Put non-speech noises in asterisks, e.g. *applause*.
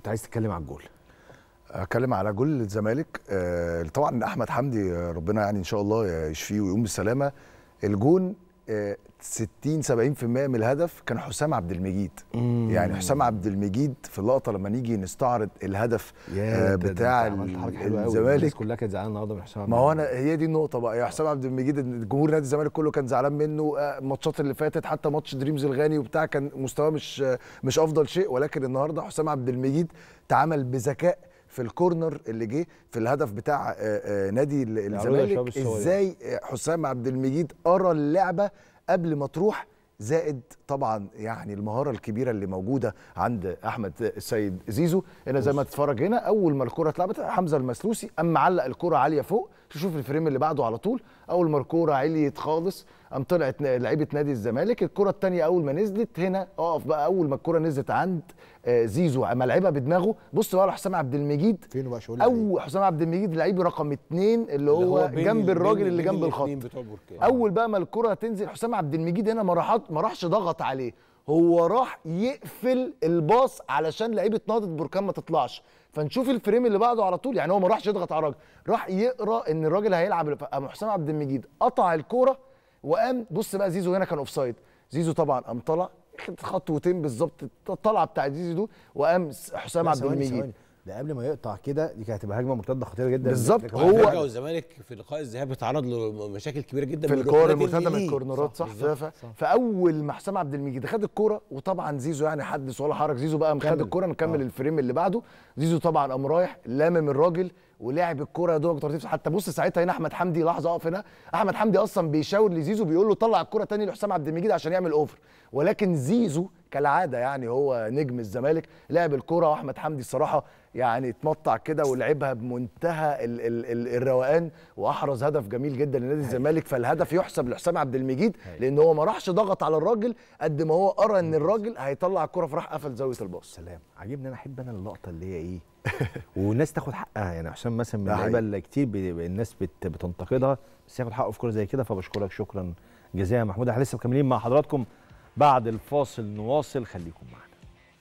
كنت عايز تتكلم على الجول. أتكلم على جول الزمالك. آه، طبعا أحمد حمدي آه، ربنا يعني إن شاء الله يشفيه ويقوم بالسلامة. الجون 60 70% من الهدف كان حسام عبد المجيد. يعني حسام عبد المجيد في اللقطه لما نيجي نستعرض الهدف آه، بتاع الزمالك. كلها كانت زعلانة النهارده من حسام ما هو. أنا هي دي النقطة بقى. يا حسام عبد المجيد جمهور نادي الزمالك كله كان زعلان منه. آه، الماتشات اللي فاتت حتى ماتش دريمز الغاني وبتاع كان مستواه مش آه، مش أفضل شيء. ولكن النهارده حسام عبد المجيد تعامل بذكاء في الكورنر اللي جه في الهدف بتاع آه، آه، نادي الزمالك. إزاي آه، حسام عبد المجيد قرا اللعبة قبل ما تروح زائد طبعا يعني المهارة الكبيرة اللي موجودة عند أحمد السيد زيزو. هنا زي ما تتفرج هنا أول ما الكرة اتلعبت حمزة المسلوسي قام معلق الكرة عالية فوق تشوف الفريم اللي بعده على طول. أول ما الكره عليت خالص قام طلعت لعيبة نادي الزمالك. الكرة الثانية أول ما نزلت هنا أقف بقى. أول ما الكرة نزلت عند آه، زيزو اما لعبها بدماغه. بص بقى على حسام عبد المجيد. فين بقى؟ شغل أو حسام عبد المجيد لعيب رقم اتنين اللي هو, بين جنب ال- الراجل اللي جنب الخط. أول بقى ما الكرة تنزل حسام عبد المجيد هنا ما راحش ضغط عليه. هو راح يقفل الباص علشان لعيبة نهضة بركان ما تطلعش. فنشوف الفريم اللي بعده على طول. يعني هو ما راحش يضغط على الراجل. راح يقرأ إن الراجل هيلعب قام حسام عبد المجيد قطع الكورة وقام بص بقى زيزو هنا كان offside زيزو طبعا قام طلع خطوتين بالظبط الطلعه بتاع زيزو دي وقام حسام عبد المجيد. ده قبل ما يقطع كده دي كانت هتبقى هجمة مرتدة خطيرة جدا. بالظبط، هو- والزمالك في لقاء الذهاب اتعرض له مشاكل كبيرة جدا في الكور المرتدة من. الكورنرات صح, بالظبط. ف... فأول ما حسام عبد المجيد خد الكورة وطبعا زيزو يعني حدث ولا حرج زيزو بقى خد الكورة نكمل ال frame اللي بعده. زيزو طبعا قام رايح لامم الراجل ولعب الكورة يا دوب ترتيب حتى بص ساعتها هنا أحمد حمدي لحظة أقف هنا. أحمد حمدي أصلا بيشاور لزيزو بيقول له طلع الكورة تاني لحسام عبد المجيد عشان يعمل over ولكن زيزو كالعادة يعني هو نجم الزمالك لعب الكورة وأحمد حمدي الصراحة يعني اتمطع كده ولعبها بمنتهى ال ال ال الروقان وأحرز هدف جميل جدا لنادي الزمالك فالهدف يحسب لحسام عبد المجيد لأن هو ما راحش ضغط على الراجل قد ما هو قرا إن الراجل هيطلع الكوره فراح قفل زاوية ال pass. سلام. عاجبني أنا أحب أنا اللقطة اللي هي إيه؟ *laughs* والناس تاخد حقها يعني حسام مثلا من اللعيبة. اللي كتير الناس بت بتنتقدها بس ياخد حقه في كورة زي كده فبشكرك شكرا جزيلا محمود. إحنا لسه مكملين مع حضراتكم بعد الفاصل نواصل. خليكم معنا